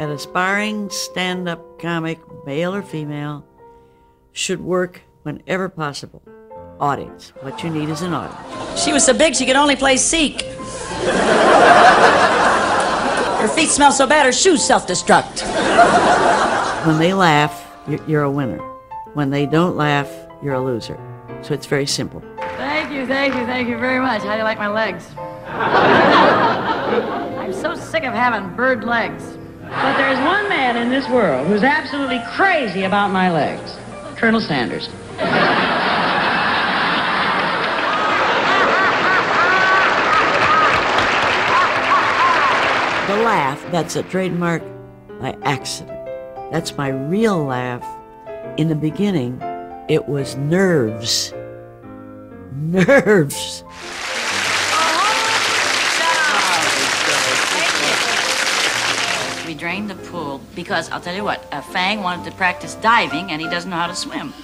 an aspiring stand up comic, male or female, should work whenever possible. Audience. What you need is an audience. She was so big she could only play Seek. her feet smell so bad her shoes self destruct. When they laugh, you're, you're a winner. When they don't laugh, you're a loser. So it's very simple. Thank you, thank you, thank you very much. How do you like my legs? I'm so sick of having bird legs. But there's one man in this world who's absolutely crazy about my legs Colonel Sanders. The laugh, that's a trademark by accident. That's my real laugh. In the beginning, it was nerves. Nerves. We drained the pool because I'll tell you what, uh, Fang wanted to practice diving and he doesn't know how to swim.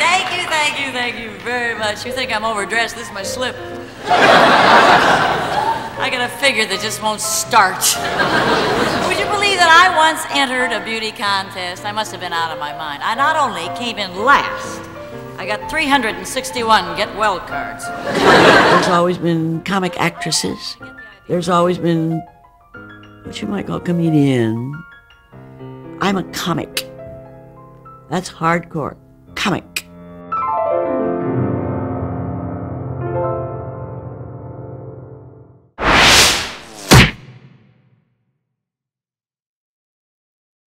thank you, thank you, thank you very much. You think I'm overdressed? This is my slip. I got a figure that just won't start. Would you believe that I once entered a beauty contest? I must have been out of my mind. I not only came in last, I got 361 get well cards. There's always been comic actresses. There's always been what you might call comedian. I'm a comic. That's hardcore. Comic.